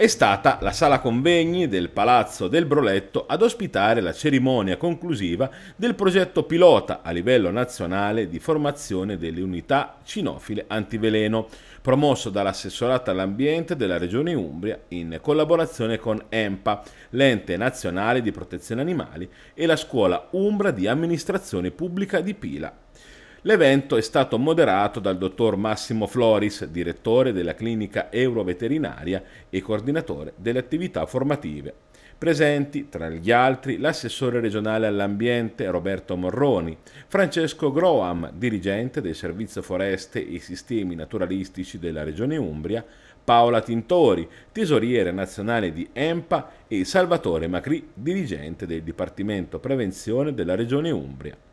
è stata la sala convegni del Palazzo del Broletto ad ospitare la cerimonia conclusiva del progetto pilota a livello nazionale di formazione delle unità cinofile antiveleno, promosso dall'assessorato all'ambiente della Regione Umbria in collaborazione con EMPA, l'ente nazionale di protezione animali, e la scuola Umbra di amministrazione pubblica di Pila L'evento è stato moderato dal dottor Massimo Floris, direttore della clinica euroveterinaria e coordinatore delle attività formative. Presenti, tra gli altri, l'assessore regionale all'ambiente Roberto Morroni, Francesco Groam, dirigente del Servizio Foreste e Sistemi Naturalistici della Regione Umbria, Paola Tintori, tesoriere nazionale di EMPA e Salvatore Macri, dirigente del Dipartimento Prevenzione della Regione Umbria.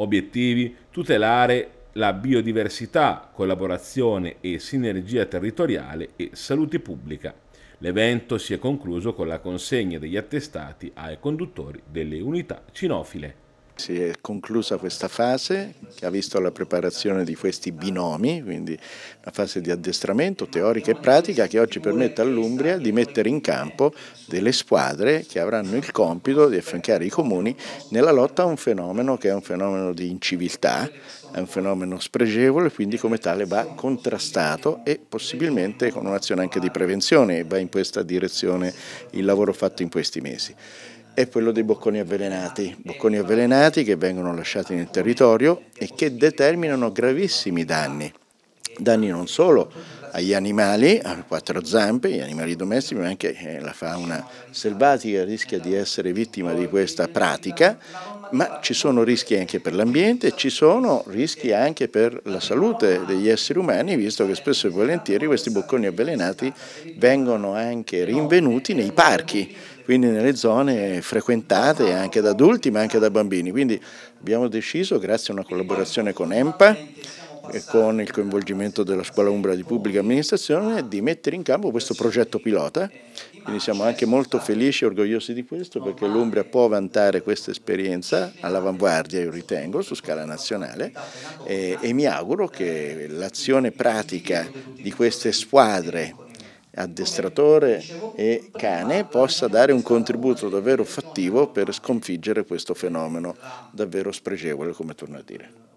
Obiettivi tutelare la biodiversità, collaborazione e sinergia territoriale e salute pubblica. L'evento si è concluso con la consegna degli attestati ai conduttori delle unità cinofile. Si è conclusa questa fase che ha visto la preparazione di questi binomi, quindi una fase di addestramento teorica e pratica che oggi permette all'Umbria di mettere in campo delle squadre che avranno il compito di affiancare i comuni nella lotta a un fenomeno che è un fenomeno di inciviltà, è un fenomeno spregevole, quindi come tale va contrastato e possibilmente con un'azione anche di prevenzione va in questa direzione il lavoro fatto in questi mesi è quello dei bocconi avvelenati, bocconi avvelenati che vengono lasciati nel territorio e che determinano gravissimi danni, danni non solo agli animali a quattro zampe, gli animali domestici, ma anche eh, la fauna selvatica rischia di essere vittima di questa pratica, ma ci sono rischi anche per l'ambiente, ci sono rischi anche per la salute degli esseri umani, visto che spesso e volentieri questi bocconi avvelenati vengono anche rinvenuti nei parchi, quindi nelle zone frequentate anche da adulti ma anche da bambini. Quindi abbiamo deciso, grazie a una collaborazione con EMPA, con il coinvolgimento della Scuola Umbra di Pubblica Amministrazione, di mettere in campo questo progetto pilota. Quindi siamo anche molto felici e orgogliosi di questo perché l'Umbria può vantare questa esperienza all'avanguardia, io ritengo, su scala nazionale e, e mi auguro che l'azione pratica di queste squadre addestratore e cane possa dare un contributo davvero fattivo per sconfiggere questo fenomeno davvero spregevole, come torno a dire.